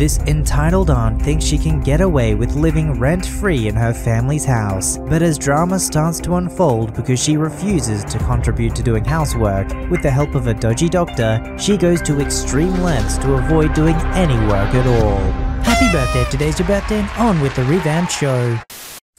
This entitled aunt thinks she can get away with living rent free in her family's house, but as drama starts to unfold because she refuses to contribute to doing housework with the help of a dodgy doctor, she goes to extreme lengths to avoid doing any work at all. Happy birthday today's your birthday on with the revamped show.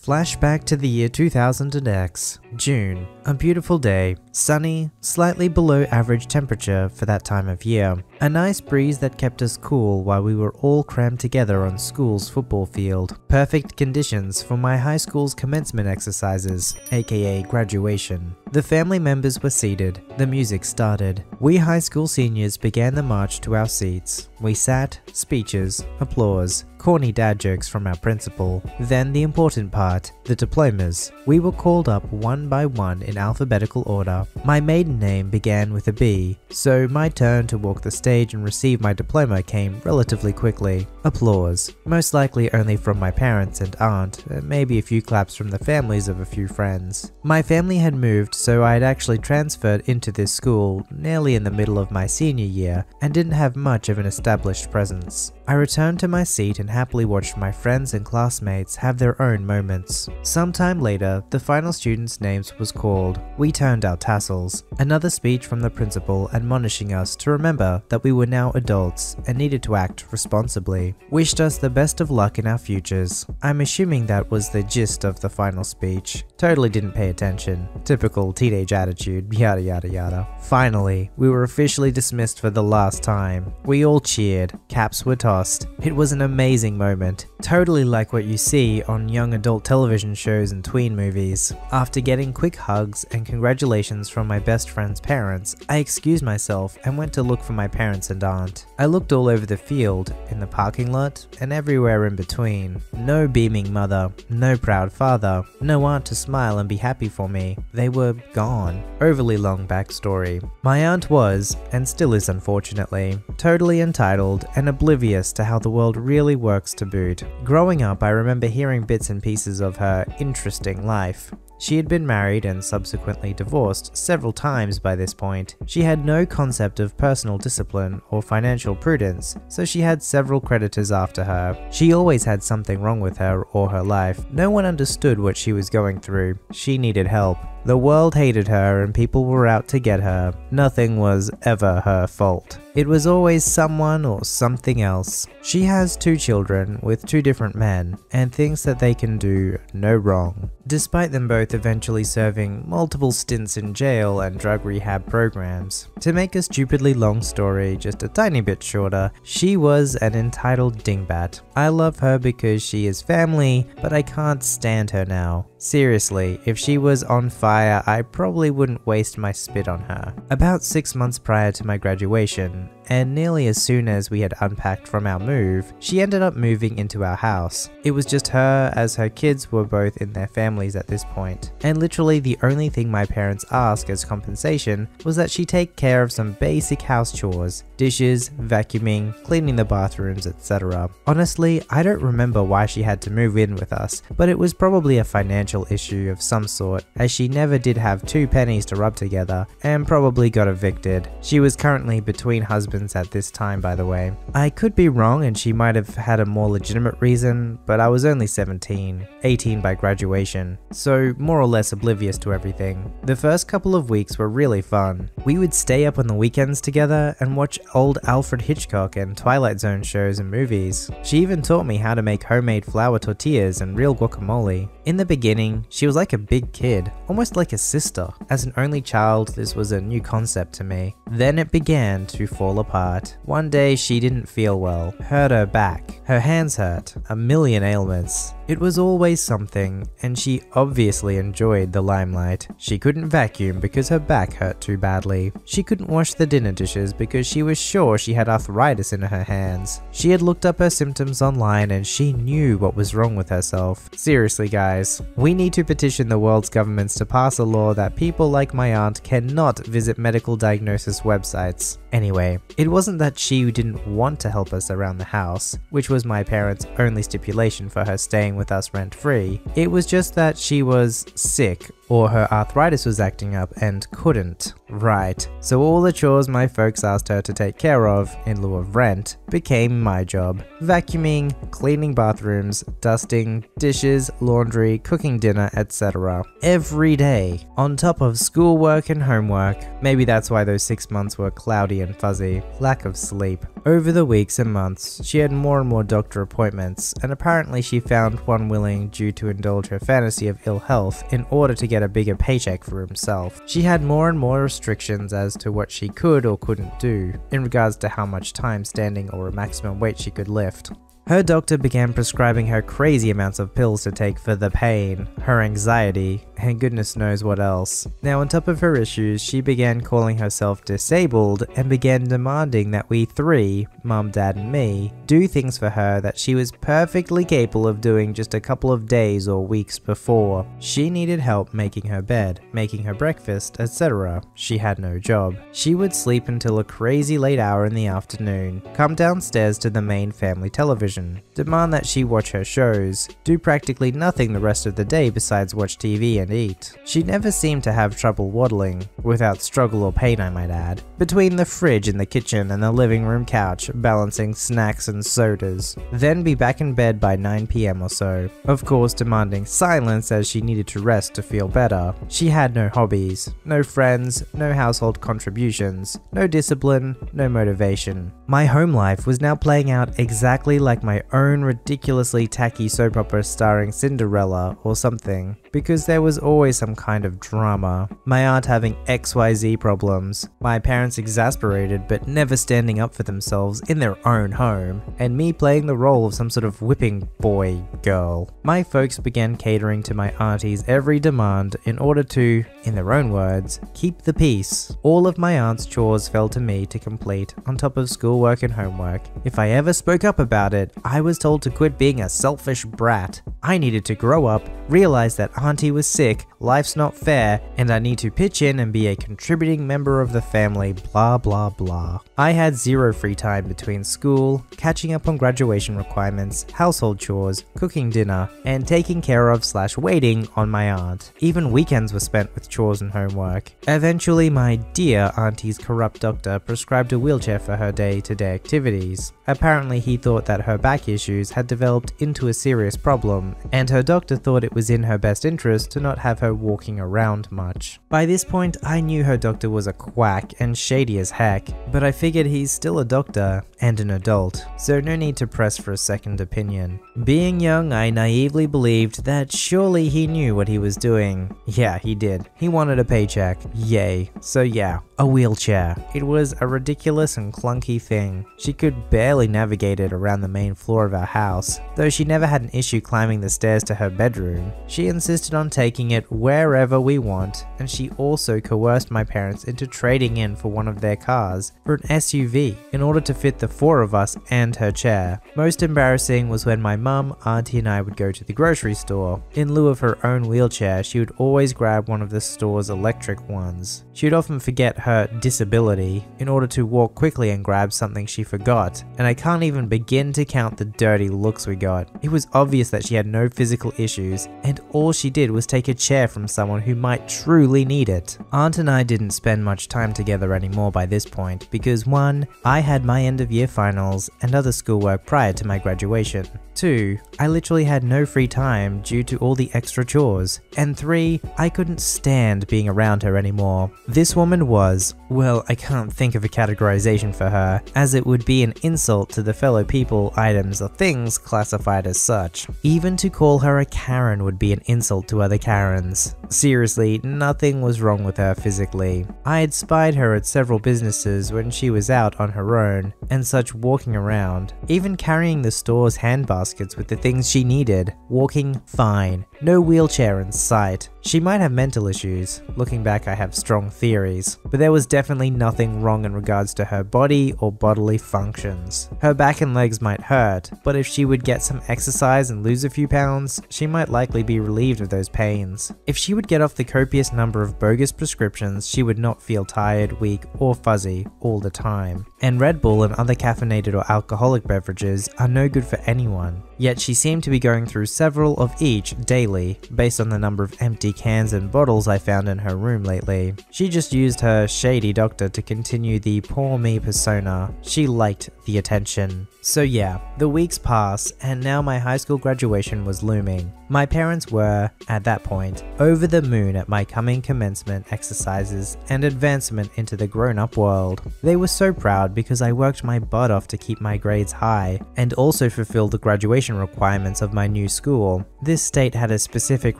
Flashback to the year 2000 and X. June. A beautiful day. Sunny, slightly below average temperature for that time of year. A nice breeze that kept us cool while we were all crammed together on school's football field. Perfect conditions for my high school's commencement exercises, aka graduation. The family members were seated. The music started. We high school seniors began the march to our seats. We sat, speeches, applause, corny dad jokes from our principal. Then the important part, the diplomas. We were called up one by one in alphabetical order. My maiden name began with a B, so my turn to walk the stage and receive my diploma came relatively quickly. Applause, most likely only from my parents and aunt, and maybe a few claps from the families of a few friends. My family had moved, so I had actually transferred into this school nearly in the middle of my senior year and didn't have much of an established presence. I returned to my seat and happily watched my friends and classmates have their own moments. Sometime later, the final student's names was called. We turned our tassels. Another speech from the principal admonishing us to remember that we were now adults and needed to act responsibly. Wished us the best of luck in our futures. I'm assuming that was the gist of the final speech. Totally didn't pay attention. Typical teenage attitude, yada yada yada. Finally, we were officially dismissed for the last time. We all cheered, caps were tossed. It was an amazing moment, totally like what you see on young adult television shows and tween movies. After getting quick hugs and congratulations from my best friend's parents, I excused myself and went to look for my parents and aunt. I looked all over the field, in the parking lot, and everywhere in between. No beaming mother, no proud father, no aunt to smile and be happy for me. They were gone. Overly long backstory. My aunt was, and still is unfortunately, totally entitled and oblivious to how the world really works to boot. Growing up, I remember hearing bits and pieces of her interesting life. She had been married and subsequently divorced several times by this point. She had no concept of personal discipline or financial prudence, so she had several creditors after her. She always had something wrong with her or her life. No one understood what she was going through. She needed help. The world hated her and people were out to get her. Nothing was ever her fault. It was always someone or something else. She has two children with two different men and thinks that they can do no wrong. Despite them both eventually serving multiple stints in jail and drug rehab programs. To make a stupidly long story just a tiny bit shorter, she was an entitled dingbat. I love her because she is family, but I can't stand her now. Seriously, if she was on fire, I probably wouldn't waste my spit on her. About six months prior to my graduation, and nearly as soon as we had unpacked from our move, she ended up moving into our house. It was just her, as her kids were both in their families at this point, and literally the only thing my parents asked as compensation was that she take care of some basic house chores dishes, vacuuming, cleaning the bathrooms, etc. Honestly, I don't remember why she had to move in with us, but it was probably a financial issue of some sort, as she never did have two pennies to rub together and probably got evicted. She was currently between husbands at this time, by the way. I could be wrong and she might have had a more legitimate reason, but I was only 17, 18 by graduation, so more or less oblivious to everything. The first couple of weeks were really fun. We would stay up on the weekends together and watch old Alfred Hitchcock and Twilight Zone shows and movies. She even taught me how to make homemade flour tortillas and real guacamole. In the beginning, she was like a big kid, almost like a sister. As an only child, this was a new concept to me. Then it began to fall apart. One day she didn't feel well, hurt her back, her hands hurt, a million ailments. It was always something, and she obviously enjoyed the limelight. She couldn't vacuum because her back hurt too badly. She couldn't wash the dinner dishes because she was sure she had arthritis in her hands. She had looked up her symptoms online and she knew what was wrong with herself. Seriously, guys, we need to petition the world's governments to pass a law that people like my aunt cannot visit medical diagnosis websites. Anyway, it wasn't that she didn't want to help us around the house, which was my parents' only stipulation for her staying with us rent free. It was just that she was sick or her arthritis was acting up and couldn't. Right. So all the chores my folks asked her to take care of, in lieu of rent, became my job. Vacuuming, cleaning bathrooms, dusting, dishes, laundry, cooking dinner, etc. Every day, on top of schoolwork and homework. Maybe that's why those six months were cloudy and fuzzy. Lack of sleep. Over the weeks and months, she had more and more doctor appointments, and apparently she found one willing due to indulge her fantasy of ill health in order to get a bigger paycheck for himself. She had more and more restrictions as to what she could or couldn't do, in regards to how much time standing or a maximum weight she could lift. Her doctor began prescribing her crazy amounts of pills to take for the pain, her anxiety, and goodness knows what else. Now, on top of her issues, she began calling herself disabled and began demanding that we three, mum, dad, and me, do things for her that she was perfectly capable of doing just a couple of days or weeks before. She needed help making her bed, making her breakfast, etc. She had no job. She would sleep until a crazy late hour in the afternoon, come downstairs to the main family television, demand that she watch her shows, do practically nothing the rest of the day besides watch TV and eat. She never seemed to have trouble waddling, without struggle or pain I might add, between the fridge in the kitchen and the living room couch, balancing snacks and sodas, then be back in bed by 9pm or so, of course demanding silence as she needed to rest to feel better. She had no hobbies, no friends, no household contributions, no discipline, no motivation. My home life was now playing out exactly like my own ridiculously tacky soap opera starring Cinderella or something, because there was always some kind of drama. My aunt having XYZ problems, my parents exasperated but never standing up for themselves in their own home, and me playing the role of some sort of whipping boy girl. My folks began catering to my auntie's every demand in order to, in their own words, keep the peace. All of my aunt's chores fell to me to complete on top of schoolwork and homework. If I ever spoke up about it, I was told to quit being a selfish brat. I needed to grow up, realize that auntie was sick, life's not fair, and I need to pitch in and be a contributing member of the family, blah blah blah. I had zero free time between school, catching up on graduation requirements, household chores, cooking dinner, and taking care of slash waiting on my aunt. Even weekends were spent with chores and homework. Eventually, my dear auntie's corrupt doctor prescribed a wheelchair for her day-to-day activities. Apparently, he thought that her back issues had developed into a serious problem, and her doctor thought it was in her best interest to not have her walking around much. By this point, I knew her doctor was a quack and shady as heck, but I figured he's still a doctor and an adult, so no need to press for a second opinion. Being young, I naively believed that surely he knew what he was doing. Yeah, he did. He wanted a paycheck. Yay. So yeah, a wheelchair. It was a ridiculous and clunky thing. She could barely navigate it around the main floor of our house, though she never had an issue climbing the stairs to her bedroom. She insisted on taking it wherever we want, and she also coerced my parents into trading in for one of their cars for an SUV in order to fit the four of us and her chair. Most embarrassing was when my mum, auntie, and I would go to the grocery store. In lieu of her own wheelchair, she would always grab one of the store's electric ones. She would often forget her disability in order to walk quickly and grab something she forgot, and I can't even begin to count the dirty looks we got. It was obvious that she had no physical issues, and all she did was take a chair from someone who might truly need it. Aunt and I didn't spend much time together anymore by this point because 1. I had my end of year finals and other schoolwork prior to my graduation. 2. I literally had no free time due to all the extra chores. And 3. I couldn't stand being around her anymore. This woman was, well, I can't think of a categorization for her, as it would be an insult to the fellow people, items, or things classified as such. Even to call her a Karen would be an insult to other Karens. Seriously, nothing was wrong with her physically. I had spied her at several businesses when she was out on her own, and such walking around, even carrying the store's hand baskets with the things she needed, walking fine, no wheelchair in sight. She might have mental issues, looking back I have strong theories, but there was definitely nothing wrong in regards to her body or bodily functions. Her back and legs might hurt, but if she would get some exercise and lose a few pounds, she might likely be relieved of those pains. If she would get off the copious number of bogus prescriptions, she would not feel tired, weak, or fuzzy all the time. And Red Bull and other caffeinated or alcoholic beverages are no good for anyone. Yet she seemed to be going through several of each daily, based on the number of empty cans and bottles I found in her room lately. She just used her shady doctor to continue the poor me persona. She liked the attention. So yeah, the weeks pass, and now my high school graduation was looming. My parents were, at that point, over the moon at my coming commencement exercises and advancement into the grown up world. They were so proud because I worked my butt off to keep my grades high and also fulfilled the graduation requirements of my new school. This state had a specific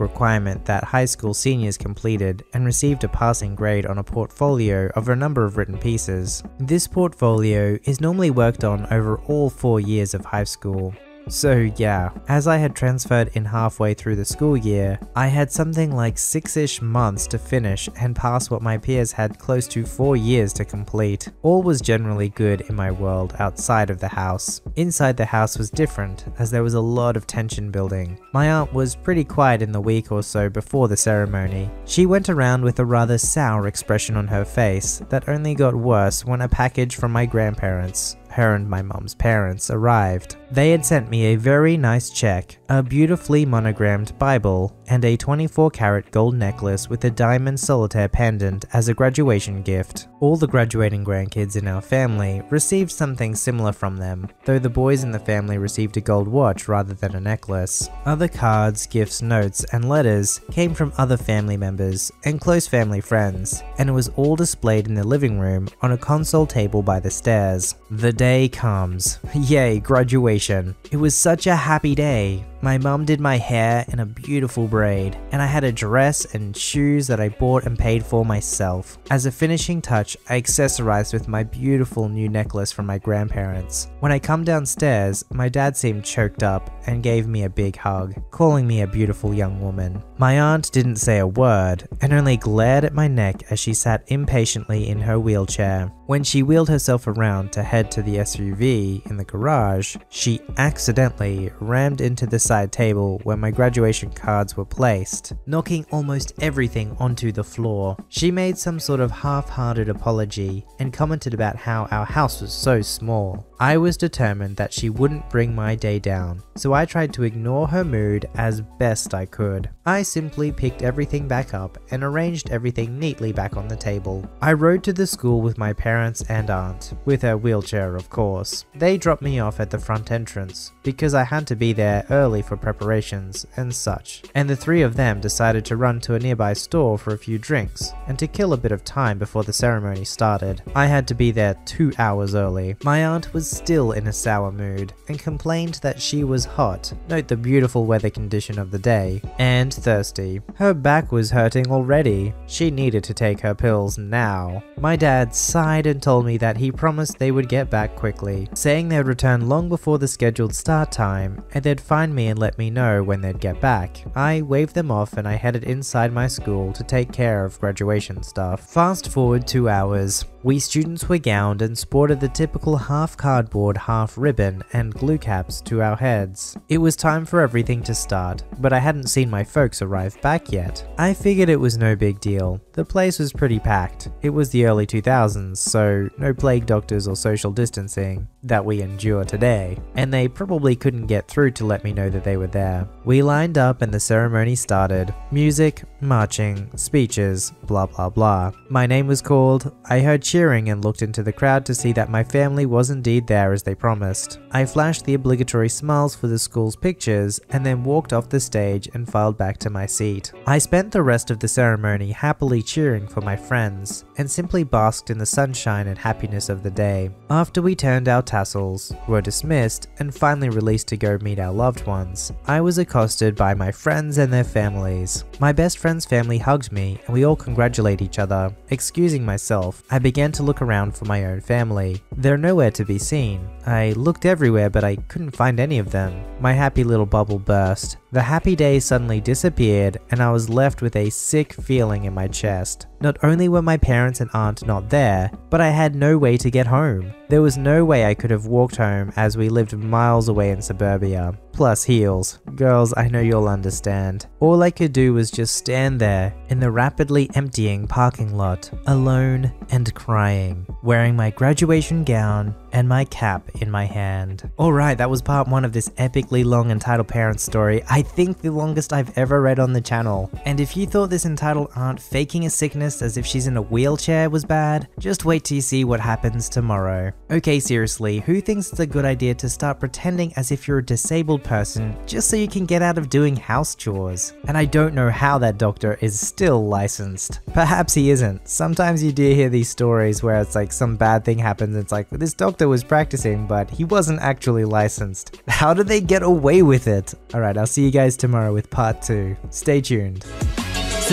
requirement that high school seniors completed and received a passing grade on a portfolio of a number of written pieces. This portfolio is normally worked on over all four years of high school. So yeah, as I had transferred in halfway through the school year, I had something like 6-ish months to finish and pass what my peers had close to 4 years to complete. All was generally good in my world outside of the house. Inside the house was different, as there was a lot of tension building. My aunt was pretty quiet in the week or so before the ceremony. She went around with a rather sour expression on her face that only got worse when a package from my grandparents her and my mom's parents arrived. They had sent me a very nice check, a beautifully monogrammed Bible, and a 24 karat gold necklace with a diamond solitaire pendant as a graduation gift. All the graduating grandkids in our family received something similar from them, though the boys in the family received a gold watch rather than a necklace. Other cards, gifts, notes, and letters came from other family members and close family friends, and it was all displayed in the living room on a console table by the stairs. The day comes. Yay, graduation. It was such a happy day. My mum did my hair in a beautiful braid, and I had a dress and shoes that I bought and paid for myself. As a finishing touch, I accessorized with my beautiful new necklace from my grandparents. When I come downstairs, my dad seemed choked up and gave me a big hug, calling me a beautiful young woman. My aunt didn't say a word and only glared at my neck as she sat impatiently in her wheelchair. When she wheeled herself around to head to the SUV in the garage, she accidentally rammed into the side table where my graduation cards were placed, knocking almost everything onto the floor. She made some sort of half-hearted apology and commented about how our house was so small. I was determined that she wouldn't bring my day down, so I tried to ignore her mood as best I could. I simply picked everything back up and arranged everything neatly back on the table. I rode to the school with my parents and aunt, with her wheelchair of course. They dropped me off at the front entrance, because I had to be there early for preparations and such, and the three of them decided to run to a nearby store for a few drinks, and to kill a bit of time before the ceremony started. I had to be there two hours early. My aunt was still in a sour mood, and complained that she was hot, note the beautiful weather condition of the day, and thirsty. Her back was hurting already. She needed to take her pills now. My dad sighed and told me that he promised they would get back quickly, saying they'd return long before the scheduled start time, and they'd find me and let me know when they'd get back. I waved them off and I headed inside my school to take care of graduation stuff. Fast forward two hours. We students were gowned and sported the typical half cardboard, half ribbon and glue caps to our heads. It was time for everything to start, but I hadn't seen my folks arrive back yet. I figured it was no big deal. The place was pretty packed. It was the early 2000s, so no plague doctors or social distancing that we endure today, and they probably couldn't get through to let me know that they were there. We lined up and the ceremony started. Music, marching, speeches, blah blah blah. My name was called, I heard cheering and looked into the crowd to see that my family was indeed there as they promised. I flashed the obligatory smiles for the school's pictures and then walked off the stage and filed back to my seat. I spent the rest of the ceremony happily cheering for my friends and simply basked in the sunshine and happiness of the day. After we turned our tassels, were dismissed, and finally released to go meet our loved ones, I was accosted by my friends and their families. My best friend's family hugged me and we all congratulate each other. Excusing myself, I began to look around for my own family. They're nowhere to be seen. I looked everywhere but I couldn't find any of them. My happy little bubble burst. The happy day suddenly disappeared and I was left with a sick feeling in my chest. Not only were my parents and aunt not there, but I had no way to get home. There was no way I could have walked home as we lived miles away in suburbia. Plus heels. Girls, I know you'll understand. All I could do was just stand there in the rapidly emptying parking lot, alone and crying, wearing my graduation gown and my cap in my hand. Alright, that was part one of this epically long entitled parent story. I think the longest I've ever read on the channel. And if you thought this entitled aunt faking a sickness as if she's in a wheelchair was bad, just wait till you see what happens tomorrow. Okay, seriously, who thinks it's a good idea to start pretending as if you're a disabled person just so you can get out of doing house chores? And I don't know how that doctor is still licensed. Perhaps he isn't. Sometimes you do hear these stories where it's like some bad thing happens, it's like this doctor was practicing, but he wasn't actually licensed. How did they get away with it? Alright, I'll see you guys tomorrow with part 2. Stay tuned.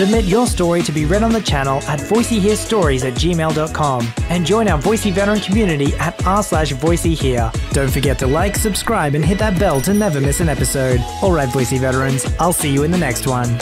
Submit your story to be read on the channel at voiceyherestories at gmail.com and join our Voicey veteran community at r slash voiceyhere. Don't forget to like, subscribe, and hit that bell to never miss an episode. Alright, Voicey veterans, I'll see you in the next one.